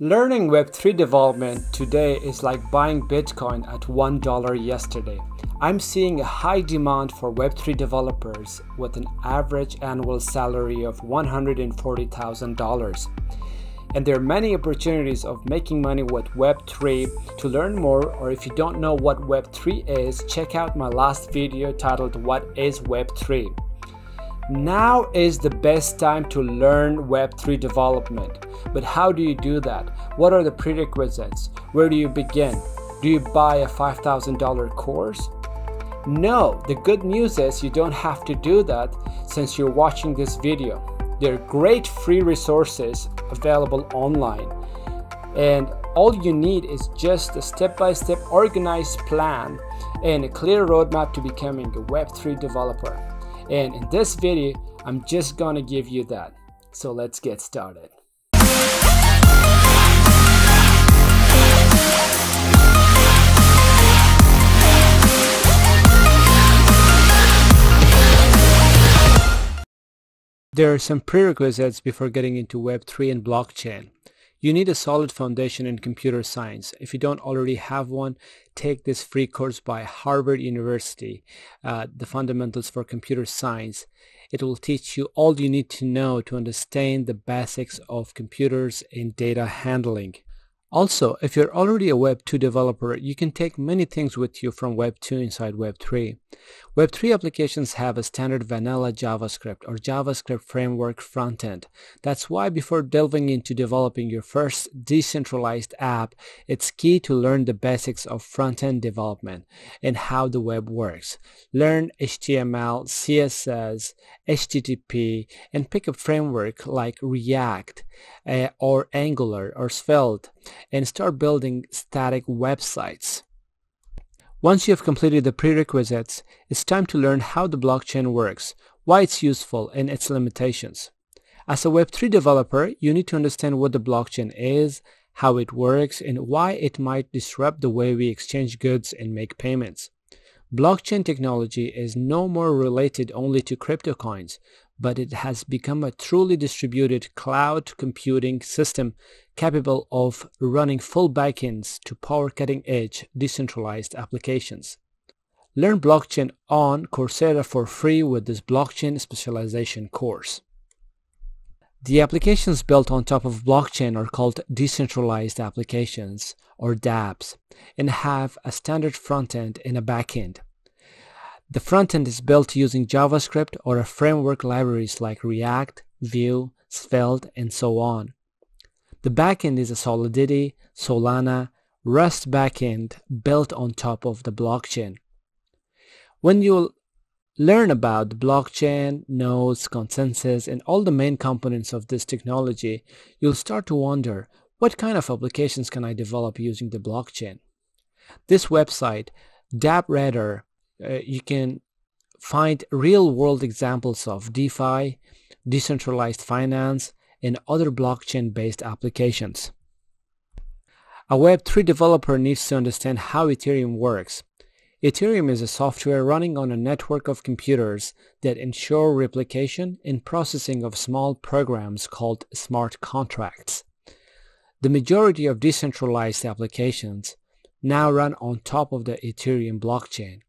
Learning Web3 development today is like buying Bitcoin at $1 yesterday. I'm seeing a high demand for Web3 developers with an average annual salary of $140,000. And there are many opportunities of making money with Web3. To learn more, or if you don't know what Web3 is, check out my last video titled What is Web3? Now is the best time to learn Web3 development. But how do you do that? What are the prerequisites? Where do you begin? Do you buy a $5,000 course? No, the good news is you don't have to do that since you're watching this video. There are great free resources available online. And all you need is just a step by step organized plan and a clear roadmap to becoming a Web3 developer. And in this video, I'm just gonna give you that. So let's get started. There are some prerequisites before getting into Web3 and blockchain. You need a solid foundation in computer science. If you don't already have one, take this free course by Harvard University, uh, The Fundamentals for Computer Science. It will teach you all you need to know to understand the basics of computers and data handling. Also, if you're already a Web 2 developer, you can take many things with you from Web 2 inside Web 3. Web 3 applications have a standard vanilla JavaScript or JavaScript framework frontend. That's why before delving into developing your first decentralized app, it's key to learn the basics of front-end development and how the web works. Learn HTML, CSS, HTTP, and pick a framework like React uh, or Angular or Svelte and start building static websites. Once you have completed the prerequisites, it's time to learn how the blockchain works, why it's useful, and its limitations. As a Web3 developer, you need to understand what the blockchain is, how it works, and why it might disrupt the way we exchange goods and make payments. Blockchain technology is no more related only to crypto coins, but it has become a truly distributed cloud computing system capable of running full backends to power cutting-edge decentralized applications. Learn blockchain on Coursera for free with this blockchain specialization course. The applications built on top of blockchain are called decentralized applications or dApps and have a standard front end and a back end. The frontend is built using JavaScript or a framework libraries like React, Vue, Svelte, and so on. The backend is a Solidity, Solana, Rust backend built on top of the blockchain. When you learn about the blockchain, nodes, consensus, and all the main components of this technology, you'll start to wonder, what kind of applications can I develop using the blockchain? This website, DAppRadar, uh, you can find real world examples of DeFi, decentralized finance, and other blockchain based applications. A Web3 developer needs to understand how Ethereum works. Ethereum is a software running on a network of computers that ensure replication and processing of small programs called smart contracts. The majority of decentralized applications now run on top of the Ethereum blockchain.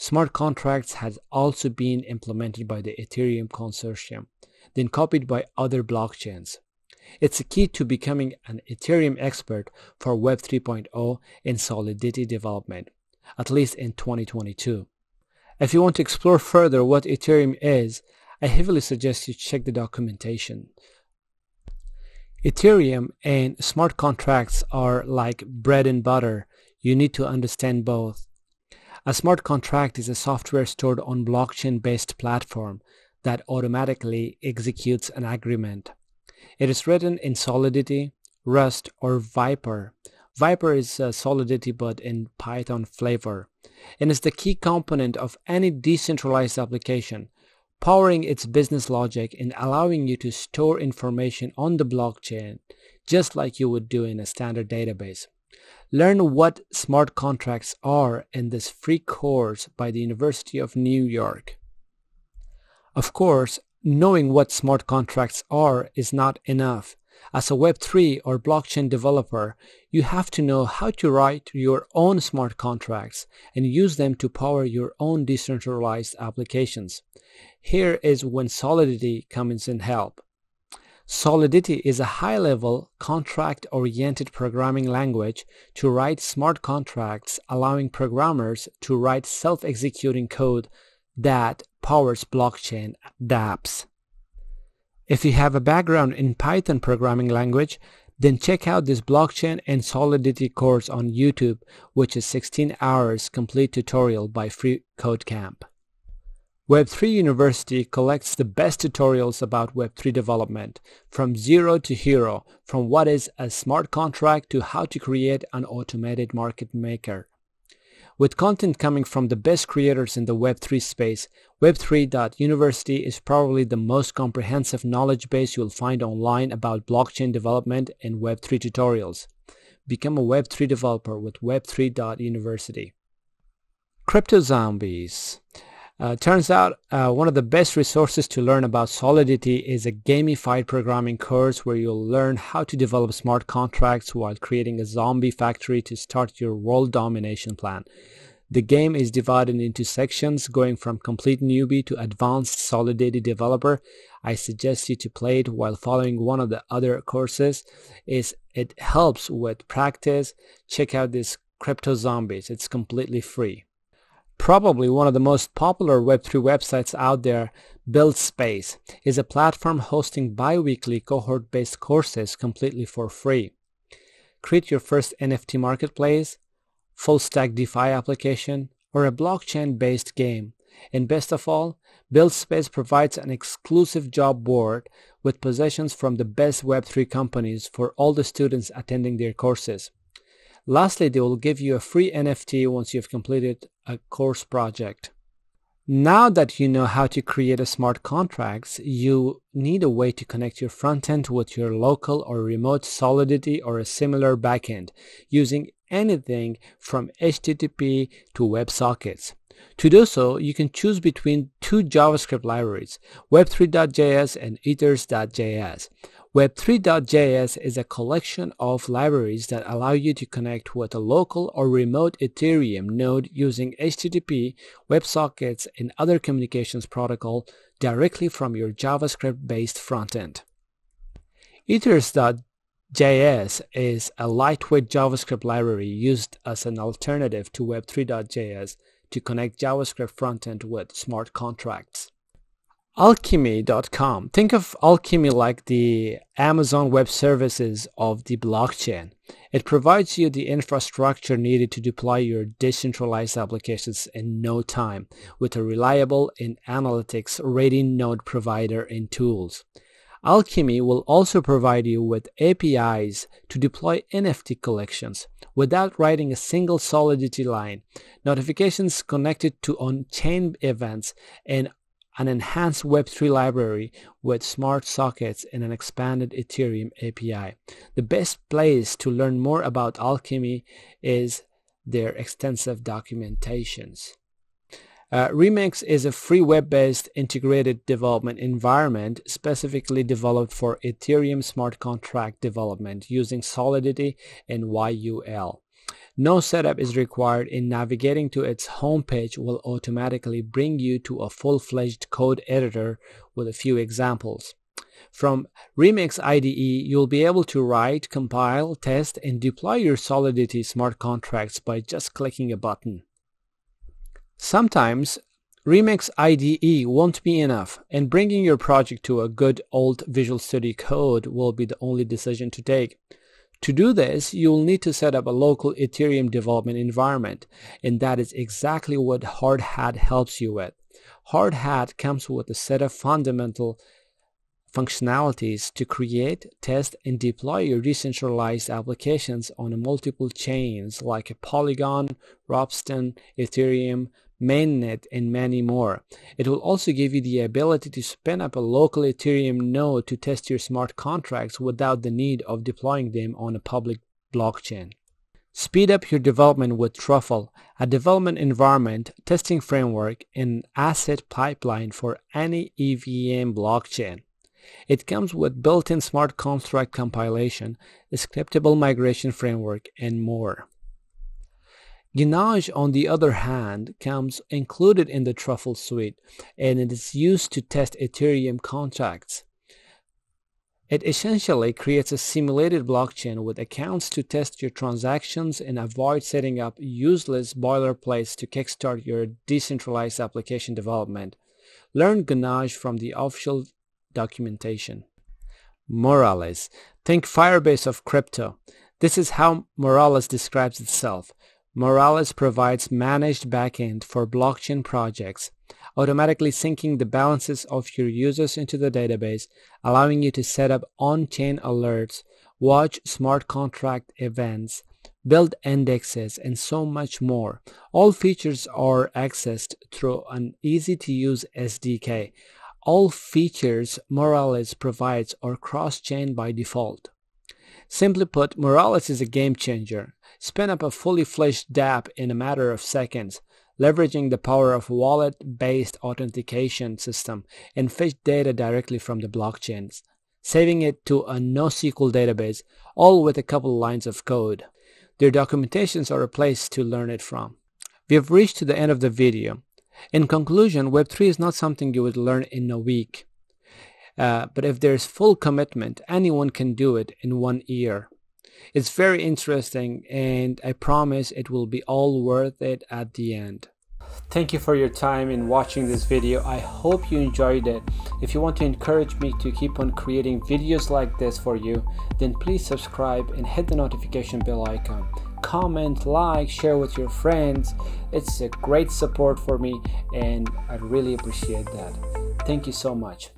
Smart contracts has also been implemented by the Ethereum consortium, then copied by other blockchains. It's a key to becoming an Ethereum expert for Web 3.0 and Solidity development, at least in 2022. If you want to explore further what Ethereum is, I heavily suggest you check the documentation. Ethereum and smart contracts are like bread and butter. You need to understand both. A smart contract is a software stored on blockchain-based platform that automatically executes an agreement. It is written in Solidity, Rust, or Vyper. Vyper is a Solidity but in Python flavor and is the key component of any decentralized application, powering its business logic and allowing you to store information on the blockchain just like you would do in a standard database. Learn what smart contracts are in this free course by the University of New York. Of course, knowing what smart contracts are is not enough. As a Web3 or blockchain developer, you have to know how to write your own smart contracts and use them to power your own decentralized applications. Here is when Solidity comes in help. Solidity is a high-level, contract-oriented programming language to write smart contracts allowing programmers to write self-executing code that powers blockchain dApps. If you have a background in Python programming language, then check out this blockchain and Solidity course on YouTube, which is 16 hours complete tutorial by Free Code Camp. Web3 University collects the best tutorials about Web3 development, from zero to hero, from what is a smart contract to how to create an automated market maker. With content coming from the best creators in the Web3 space, Web3.University is probably the most comprehensive knowledge base you'll find online about blockchain development and Web3 tutorials. Become a Web3 developer with Web3.University. Crypto Zombies uh, turns out uh, one of the best resources to learn about Solidity is a gamified programming course where you'll learn how to develop smart contracts while creating a zombie factory to start your world domination plan. The game is divided into sections going from complete newbie to advanced Solidity developer. I suggest you to play it while following one of the other courses. Is It helps with practice. Check out this Crypto Zombies. It's completely free. Probably one of the most popular Web3 websites out there, BuildSpace, is a platform hosting bi-weekly cohort-based courses completely for free. Create your first NFT marketplace, full-stack DeFi application, or a blockchain-based game. And best of all, BuildSpace provides an exclusive job board with positions from the best Web3 companies for all the students attending their courses. Lastly, they will give you a free NFT once you've completed a course project. Now that you know how to create a smart contracts, you need a way to connect your front end with your local or remote Solidity or a similar backend using anything from HTTP to WebSockets. To do so, you can choose between two JavaScript libraries, web3.js and ethers.js. Web3.js is a collection of libraries that allow you to connect with a local or remote Ethereum node using HTTP, WebSockets, and other communications protocol directly from your JavaScript-based frontend. Ethers.js is a lightweight JavaScript library used as an alternative to Web3.js to connect JavaScript frontend with smart contracts. Alchemy.com. Think of Alchemy like the Amazon Web Services of the blockchain. It provides you the infrastructure needed to deploy your decentralized applications in no time with a reliable and analytics ready node provider and tools. Alchemy will also provide you with APIs to deploy NFT collections without writing a single Solidity line, notifications connected to on-chain events, and an enhanced Web3 library with smart sockets and an expanded Ethereum API. The best place to learn more about Alchemy is their extensive documentations. Uh, Remix is a free web-based integrated development environment specifically developed for Ethereum smart contract development using Solidity and YUL. No setup is required in navigating to its homepage will automatically bring you to a full-fledged code editor with a few examples. From Remix IDE, you'll be able to write, compile, test, and deploy your Solidity smart contracts by just clicking a button. Sometimes Remix IDE won't be enough, and bringing your project to a good old Visual Studio Code will be the only decision to take. To do this, you'll need to set up a local Ethereum development environment, and that is exactly what Hardhat helps you with. Hardhat comes with a set of fundamental functionalities to create, test, and deploy your decentralized applications on multiple chains like a Polygon, Ropsten, Ethereum, mainnet, and many more. It will also give you the ability to spin up a local Ethereum node to test your smart contracts without the need of deploying them on a public blockchain. Speed up your development with Truffle, a development environment, testing framework, and asset pipeline for any EVM blockchain. It comes with built-in smart contract compilation, scriptable migration framework, and more. Ganache, on the other hand, comes included in the Truffle suite, and it is used to test Ethereum contracts. It essentially creates a simulated blockchain with accounts to test your transactions and avoid setting up useless boilerplates to kickstart your decentralized application development. Learn Ganache from the official documentation. Moralis. Think Firebase of crypto. This is how Moralis describes itself. Moralis provides managed backend for blockchain projects automatically syncing the balances of your users into the database, allowing you to set up on-chain alerts, watch smart contract events, build indexes, and so much more. All features are accessed through an easy-to-use SDK. All features Moralis provides are cross-chain by default. Simply put, Moralis is a game changer. Spin up a fully fledged dApp in a matter of seconds leveraging the power of wallet-based authentication system and fetch data directly from the blockchains, saving it to a NoSQL database, all with a couple lines of code. Their documentations are a place to learn it from. We have reached to the end of the video. In conclusion, Web3 is not something you would learn in a week. Uh, but if there's full commitment, anyone can do it in one year. It's very interesting and I promise it will be all worth it at the end. Thank you for your time in watching this video. I hope you enjoyed it. If you want to encourage me to keep on creating videos like this for you, then please subscribe and hit the notification bell icon. Comment, like, share with your friends. It's a great support for me and I really appreciate that. Thank you so much.